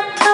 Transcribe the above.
up.